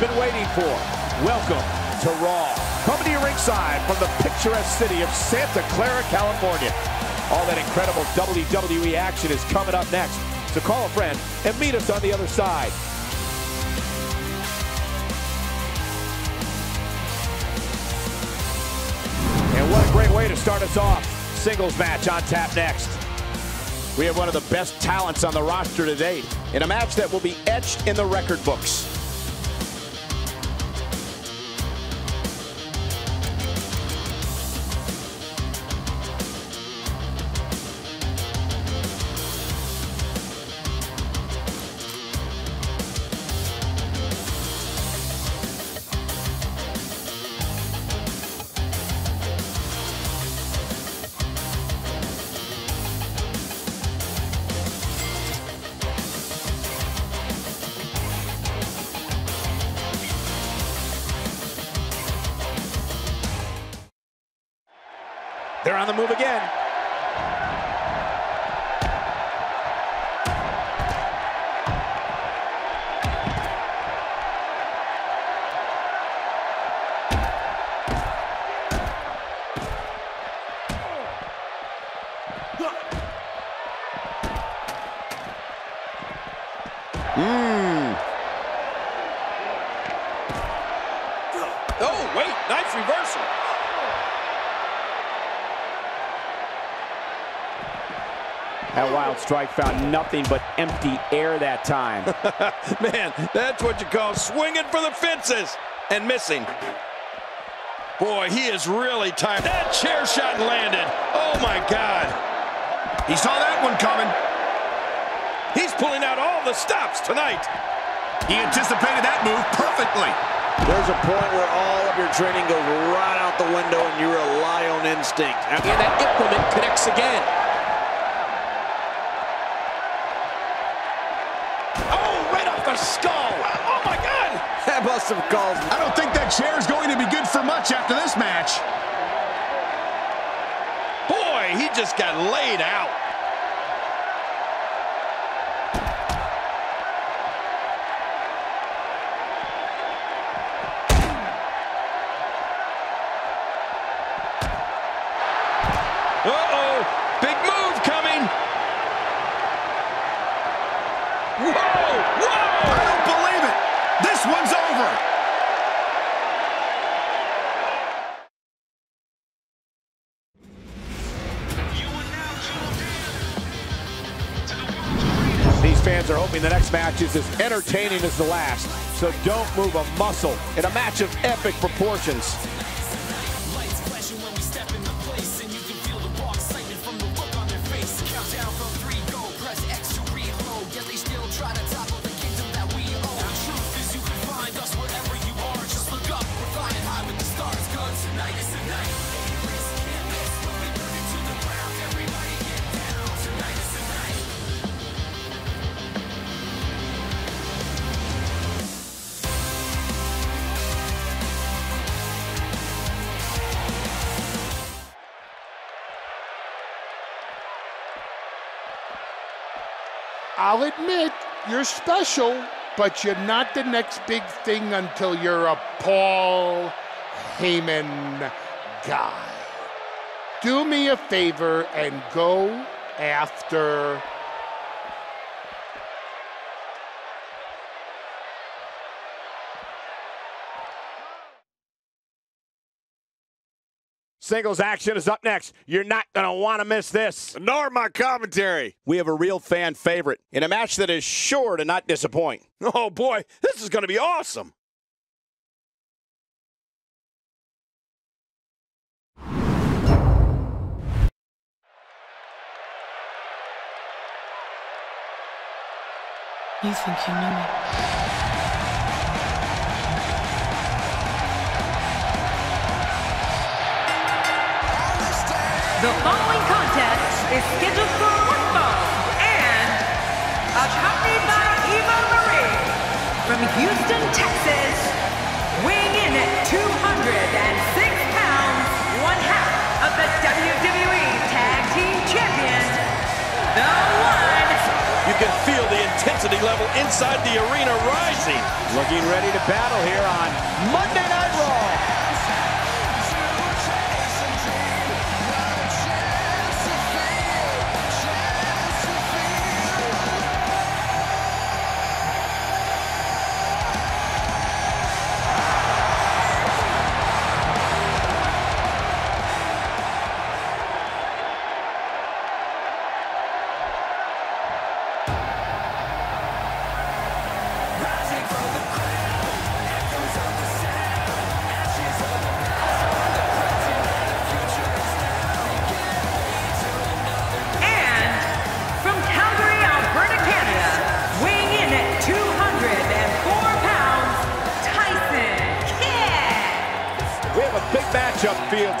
Been waiting for. Welcome to Raw. Coming to you ringside from the picturesque city of Santa Clara, California. All that incredible WWE action is coming up next. So call a friend and meet us on the other side. And what a great way to start us off. Singles match on tap next. We have one of the best talents on the roster to date in a match that will be etched in the record books. Oh, wait, nice reversal. That wild strike found nothing but empty air that time. Man, that's what you call swinging for the fences and missing. Boy, he is really tired. That chair shot landed. Oh, my God. He saw that one coming. He's pulling out all the stops tonight. He anticipated that move perfectly. There's a point where all of your training goes right out the window and you rely on instinct. And that implement connects again. Oh, right off the skull. Oh, my God. That must have caused... I don't think that chair is going to be good for much after this match. Boy, he just got laid out. Hoping the next match is as entertaining as the last. So don't move a muscle in a match of epic proportions. I'll admit, you're special, but you're not the next big thing until you're a Paul Heyman guy. Do me a favor and go after Singles action is up next. You're not going to want to miss this. Nor my commentary. We have a real fan favorite in a match that is sure to not disappoint. Oh, boy, this is going to be awesome. You think you know me? The following contest is scheduled for one fall and accompanied by Eva Marie. From Houston, Texas, weighing in at 206 pounds, one half of the WWE Tag Team Champions, the one, You can feel the intensity intensity level inside the arena rising. Looking ready to battle here on Monday Night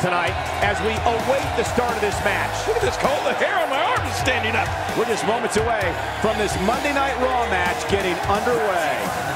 tonight as we await the start of this match. Look at this cold. The hair on my arm is standing up. We're just moments away from this Monday Night Raw match getting underway.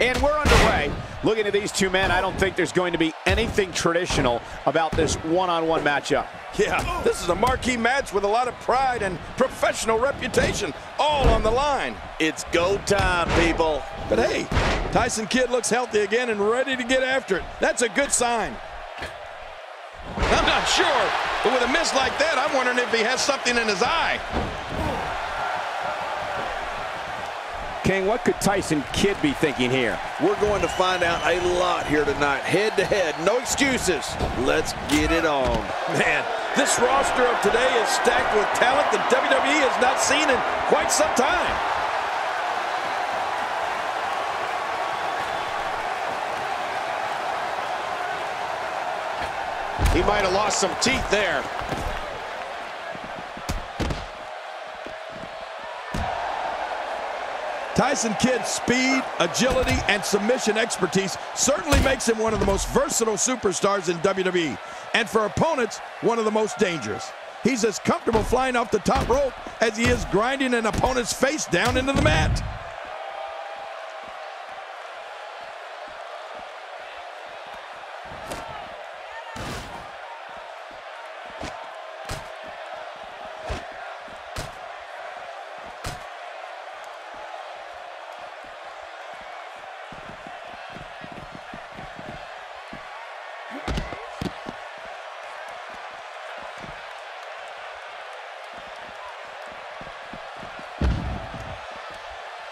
And we're underway. Looking at these two men, I don't think there's going to be anything traditional about this one-on-one matchup. Yeah, this is a marquee match with a lot of pride and professional reputation, all on the line. It's go time, people. But hey, Tyson Kidd looks healthy again and ready to get after it. That's a good sign. I'm not sure, but with a miss like that, I'm wondering if he has something in his eye. King, what could Tyson Kidd be thinking here? We're going to find out a lot here tonight. Head to head, no excuses. Let's get it on. Man, this roster of today is stacked with talent that WWE has not seen in quite some time. He might have lost some teeth there. Tyson Kidd's speed, agility, and submission expertise certainly makes him one of the most versatile superstars in WWE, and for opponents, one of the most dangerous. He's as comfortable flying off the top rope as he is grinding an opponent's face down into the mat.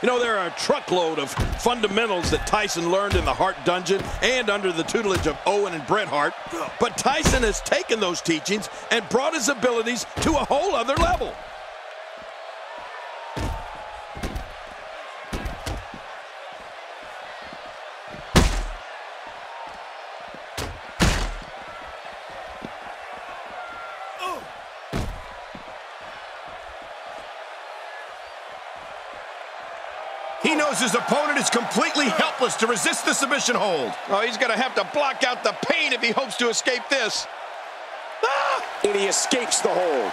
You know, there are a truckload of fundamentals that Tyson learned in the Hart Dungeon and under the tutelage of Owen and Bret Hart. But Tyson has taken those teachings and brought his abilities to a whole other level. His opponent is completely helpless to resist the submission hold. Oh, he's going to have to block out the pain if he hopes to escape this. Ah! And he escapes the hold.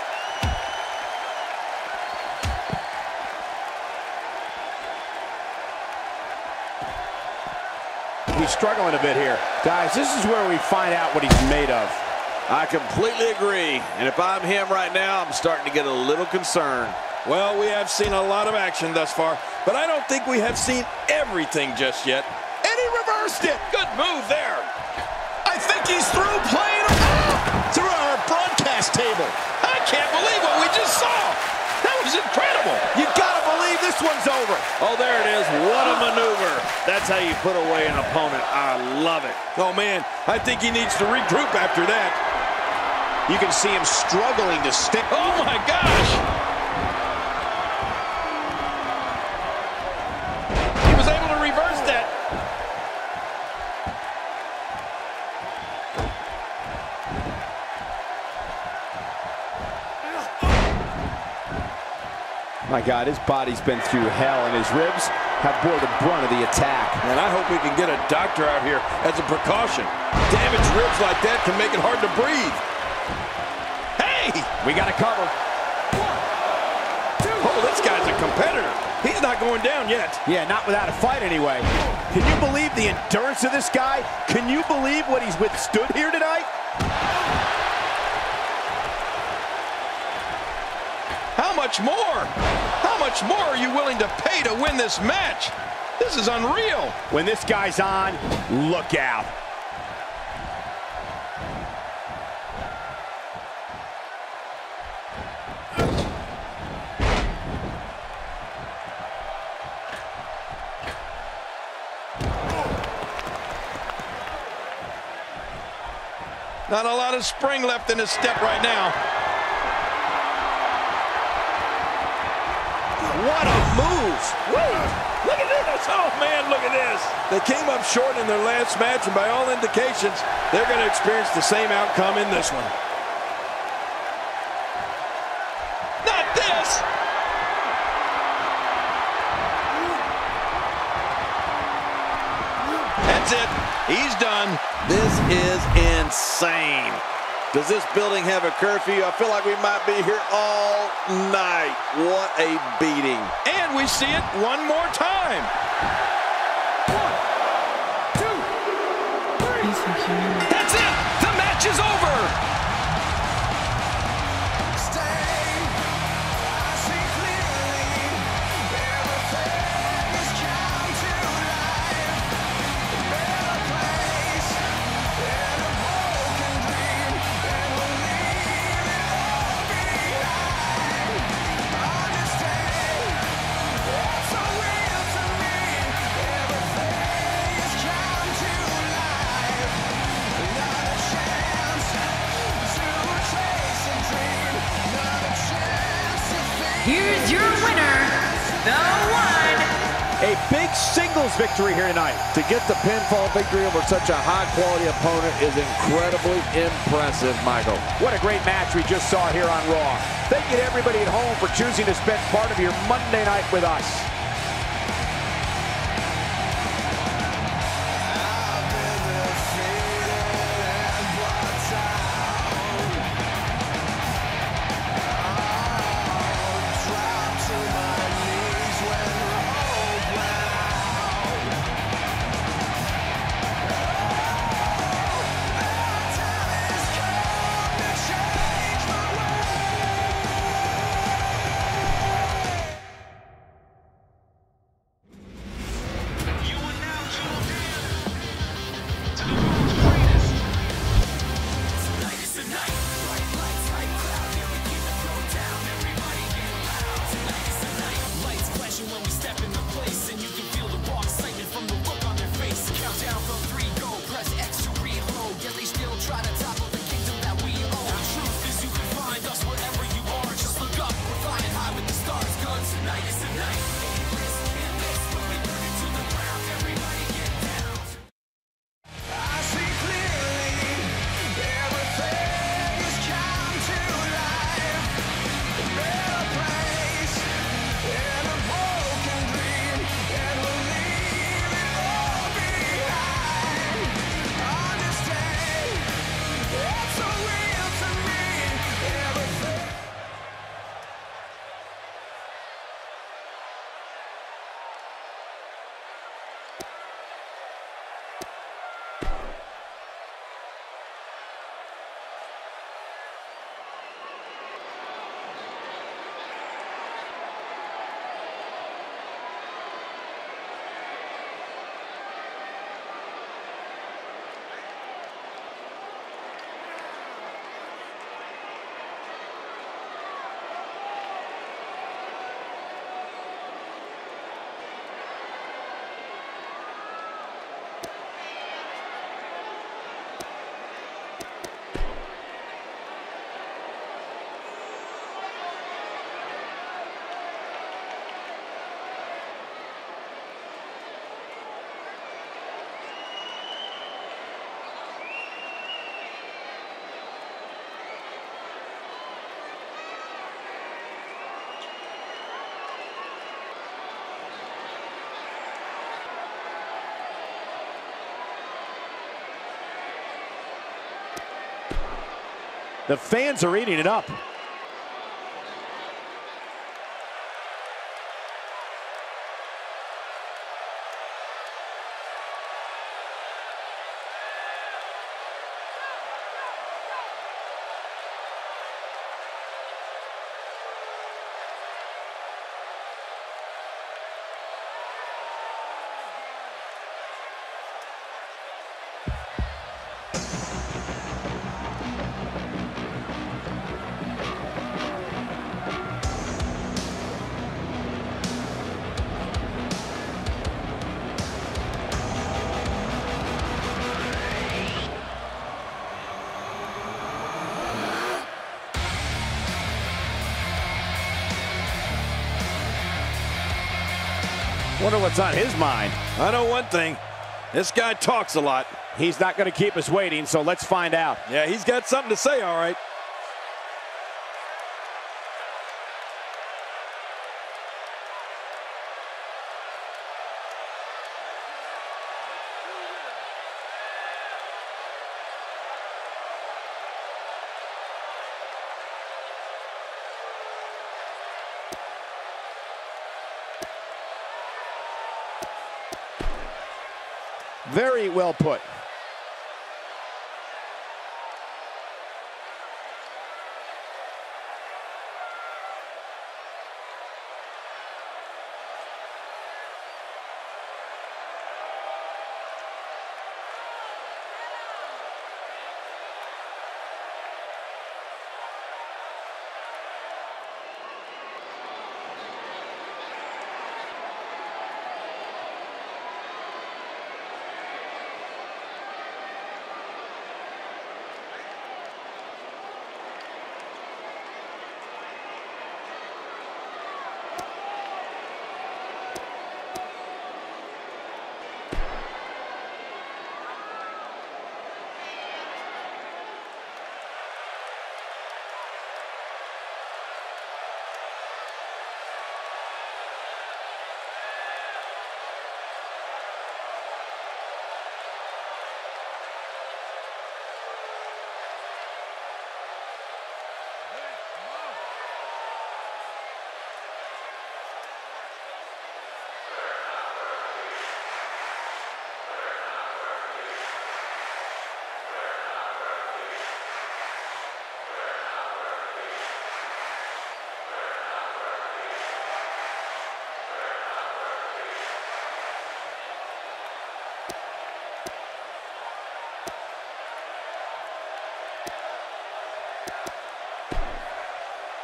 He's struggling a bit here. Guys, this is where we find out what he's made of. I completely agree. And if I'm him right now, I'm starting to get a little concerned. Well, we have seen a lot of action thus far, but I don't think we have seen everything just yet. And he reversed it. Good move there. I think he's through playing ah, through our broadcast table. I can't believe what we just saw. That was incredible. You gotta believe this one's over. Oh, there it is. What a maneuver. That's how you put away an opponent. I love it. Oh, man, I think he needs to regroup after that. You can see him struggling to stick. Oh, my gosh. My God, his body's been through hell, and his ribs have bore the brunt of the attack. And I hope we can get a doctor out here as a precaution. Damaged ribs like that can make it hard to breathe. Hey! We got to cover. Oh, this guy's a competitor. He's not going down yet. Yeah, not without a fight anyway. Can you believe the endurance of this guy? Can you believe what he's withstood here tonight? Much more? How much more are you willing to pay to win this match? This is unreal. When this guy's on, look out. Not a lot of spring left in his step right now. What a move! Wait, look at this. Oh, man, look at this. They came up short in their last match, and by all indications, they're going to experience the same outcome in this one. Does this building have a curfew? I feel like we might be here all night. What a beating. And we see it one more time. You think you A big singles victory here tonight. To get the pinfall victory over such a high-quality opponent is incredibly impressive, Michael. What a great match we just saw here on Raw. Thank you to everybody at home for choosing to spend part of your Monday night with us. The fans are eating it up. Wonder what's on his mind. I know one thing. This guy talks a lot. He's not going to keep us waiting, so let's find out. Yeah, he's got something to say, all right. Very well put.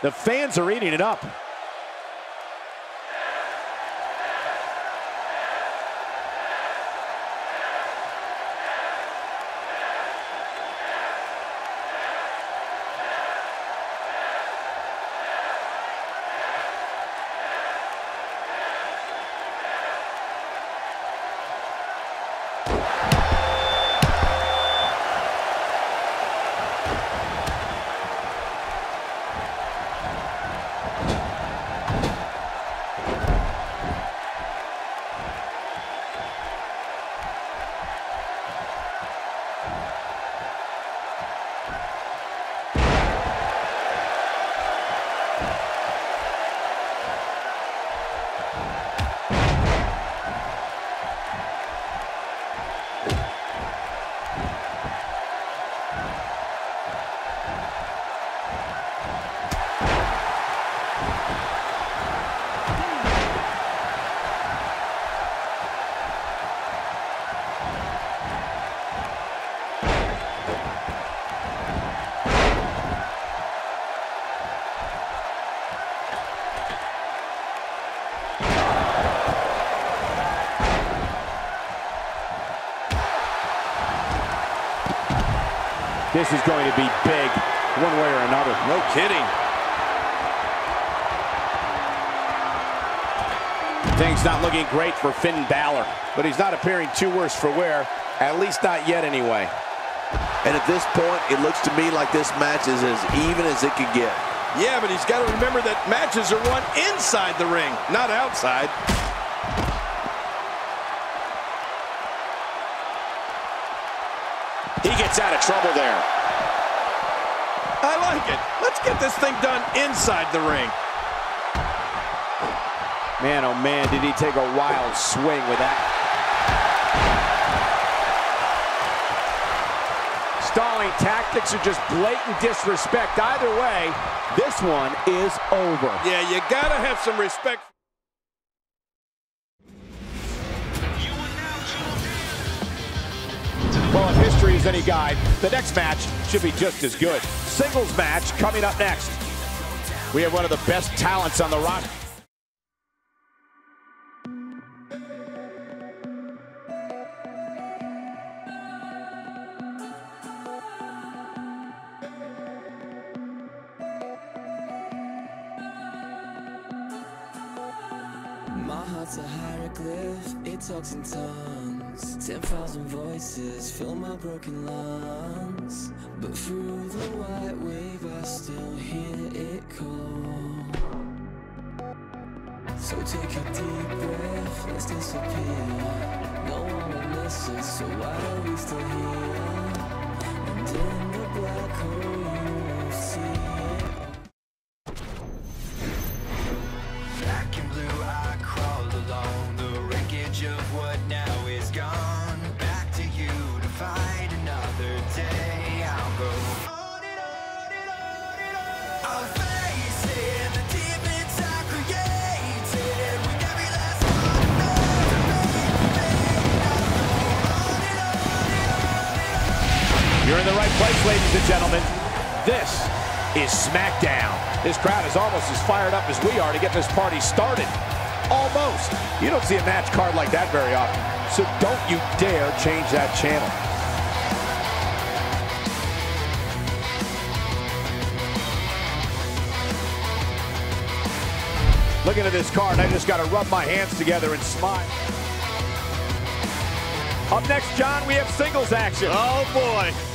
The fans are eating it up. This is going to be big, one way or another. No kidding. Things not looking great for Finn Balor, but he's not appearing too worse for wear, at least not yet anyway. And at this point, it looks to me like this match is as even as it could get. Yeah, but he's got to remember that matches are won inside the ring, not outside. Gets out of trouble there. I like it. Let's get this thing done inside the ring. Man, oh man, did he take a wild swing with that. Stalling tactics are just blatant disrespect. Either way, this one is over. Yeah, you gotta have some respect. Any guide, the next match should be just as good. Singles match coming up next. We have one of the best talents on the roster. My heart's a hieroglyph, it talks in tongues. Ten thousand voices fill my broken lungs. But through the white wave, I still hear it call. So take a deep breath, let's disappear. No one will listen, so why are we still here? You're in the right place, ladies and gentlemen. This is SmackDown. This crowd is almost as fired up as we are to get this party started. Almost. You don't see a match card like that very often. So don't you dare change that channel. Looking at this card, I just got to rub my hands together and smile. Up next, John, we have singles action. Oh, boy.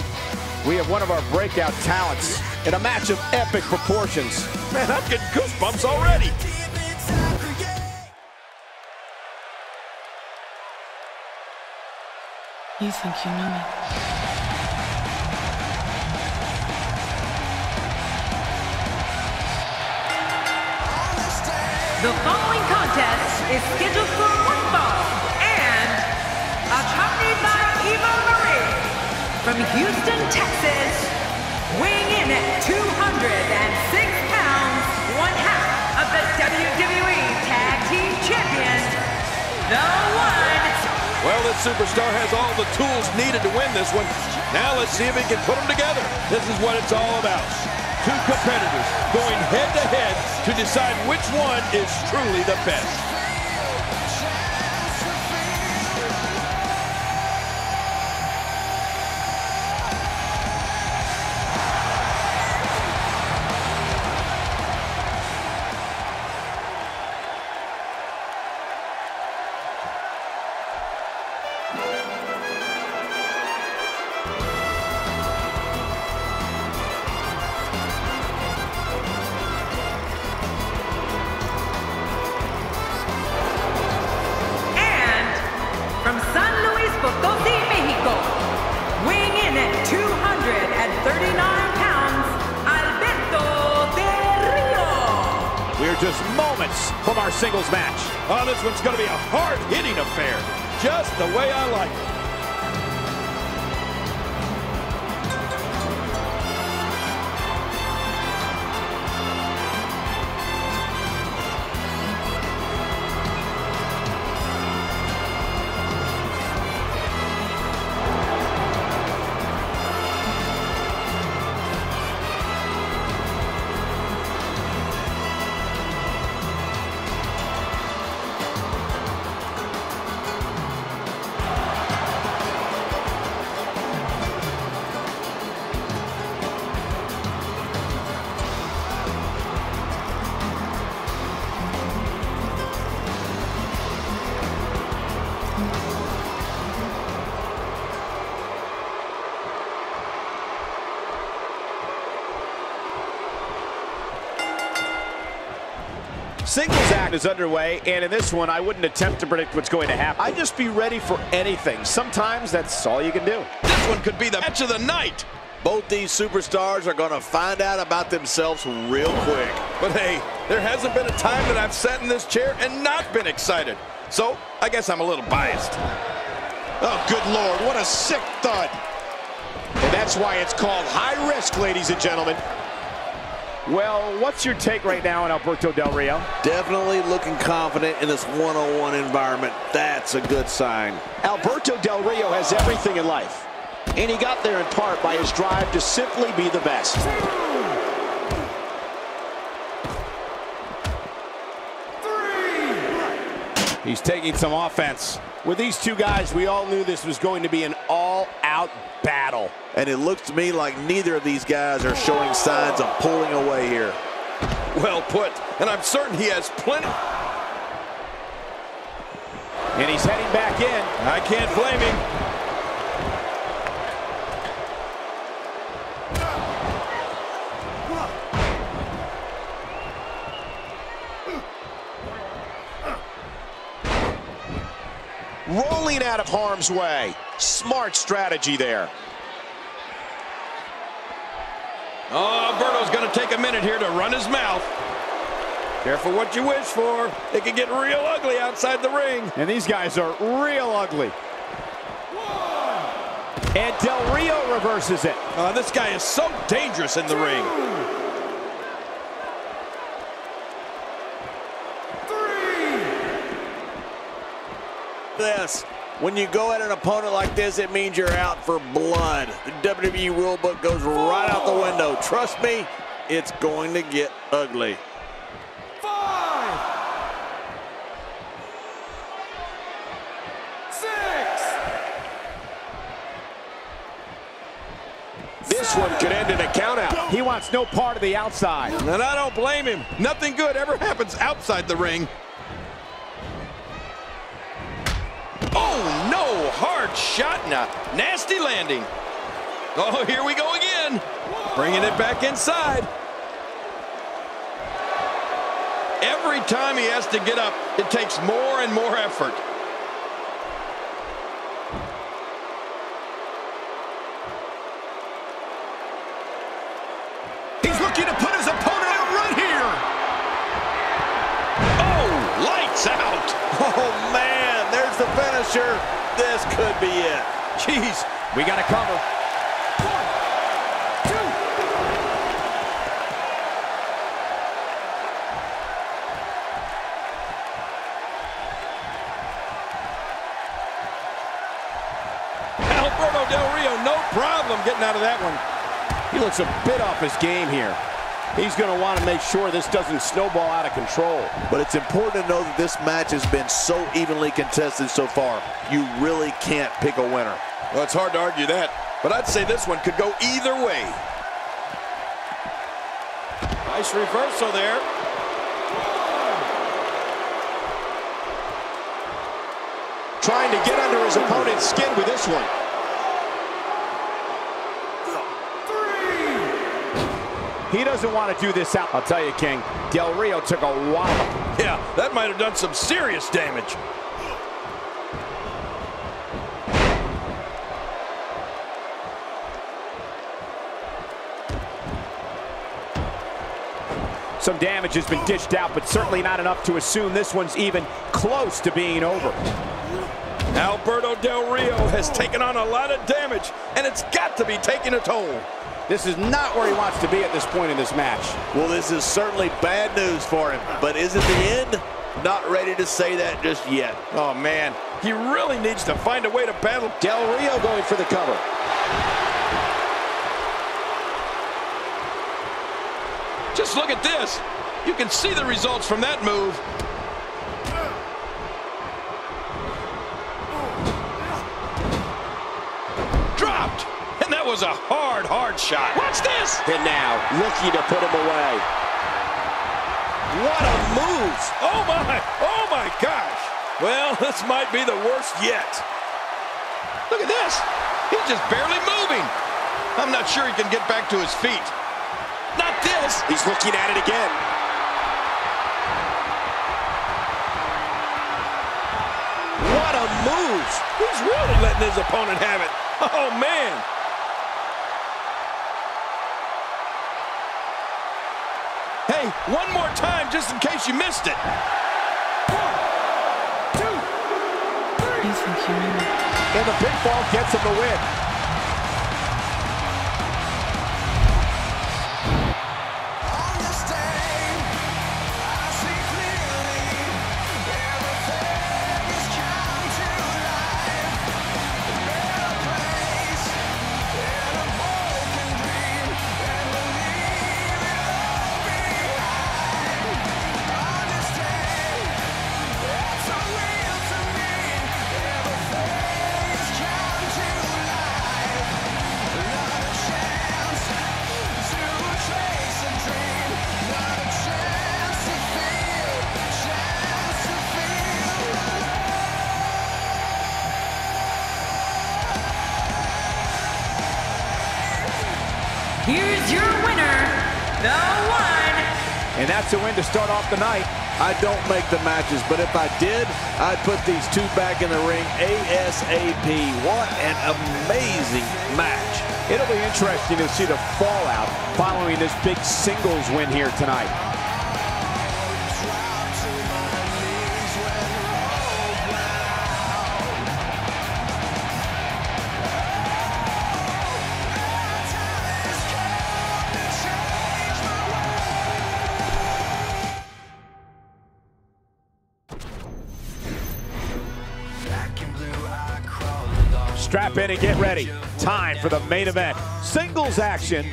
We have one of our breakout talents in a match of epic proportions. Man, I'm getting goosebumps already. You think you know me? The following contest is scheduled for from Houston, Texas, weighing in at 206 pounds, one half of the WWE Tag Team Champions, the one. Well, this superstar has all the tools needed to win this one. Now let's see if he can put them together. This is what it's all about. Two competitors going head to head to decide which one is truly the best. Just moments from our singles match. Oh, this one's going to be a hard-hitting affair. Just the way I like it. Singles act is underway, and in this one, I wouldn't attempt to predict what's going to happen. I'd just be ready for anything. Sometimes that's all you can do. This one could be the match of the night. Both these superstars are going to find out about themselves real quick. But hey, there hasn't been a time that I've sat in this chair and not been excited. So I guess I'm a little biased. Oh, good Lord, what a sick thud. And that's why it's called high risk, ladies and gentlemen. Well, what's your take right now on Alberto Del Rio? Definitely looking confident in this one-on-one environment. That's a good sign. Alberto Del Rio has everything in life. And he got there in part by his drive to simply be the best. He's taking some offense. With these two guys, we all knew this was going to be an all-out battle. And it looks to me like neither of these guys are showing signs of pulling away here. Well put. And I'm certain he has plenty. And he's heading back in. I can't blame him. Out of harm's way. Smart strategy there. Oh, Alberto's going to take a minute here to run his mouth. Careful what you wish for. It can get real ugly outside the ring. And these guys are real ugly. And Del Rio reverses it. Uh, this guy is so dangerous in the ring. This. When you go at an opponent like this, it means you're out for blood. The WWE rulebook goes right out the window. Trust me, it's going to get ugly. This one could end in a countout. He wants no part of the outside. And I don't blame him. Nothing good ever happens outside the ring. Oh. Hard shot and a nasty landing. Oh, here we go again. Bringing it back inside. Every time he has to get up, it takes more and more effort. We got to cover. Alberto Del Rio, no problem getting out of that one. He looks a bit off his game here. He's going to want to make sure this doesn't snowball out of control. But it's important to know that this match has been so evenly contested so far. You really can't pick a winner. Well, it's hard to argue that, but I'd say this one could go either way. Nice reversal there. Trying to get under his opponent's skin with this one. He doesn't want to do this out. I'll tell you, King, Del Rio took a wallop. Yeah, that might have done some serious damage. Some damage has been dished out, but certainly not enough to assume this one's even close to being over. Alberto Del Rio has taken on a lot of damage, and it's got to be taking a toll. This is not where he wants to be at this point in this match. Well, this is certainly bad news for him, but is it the end? Not ready to say that just yet. Oh, man, he really needs to find a way to battle. Del Rio going for the cover. Just look at this. You can see the results from that move. Dropped. And that was a hard, hard shot. Watch this. And now, looking to put him away. What a move! Oh, my. Oh, my gosh. Well, this might be the worst yet. Look at this. He's just barely moving. I'm not sure he can get back to his feet. Not this. He's looking at it again. What a move! He's really letting his opponent have it. Oh, man. One more time just in case you missed it. You think you know me? And the big ball gets him the win. Here's your winner, the one. And that's a win to start off the night. I don't make the matches, but if I did, I'd put these two back in the ring ASAP. What an amazing match. It'll be interesting to see the fallout following this big singles win here tonight. In and get ready. Time for the main event. Singles action.